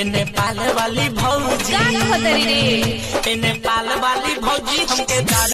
इने पाल वाली भौजी। इने पाल वाली भौजी हमके दारू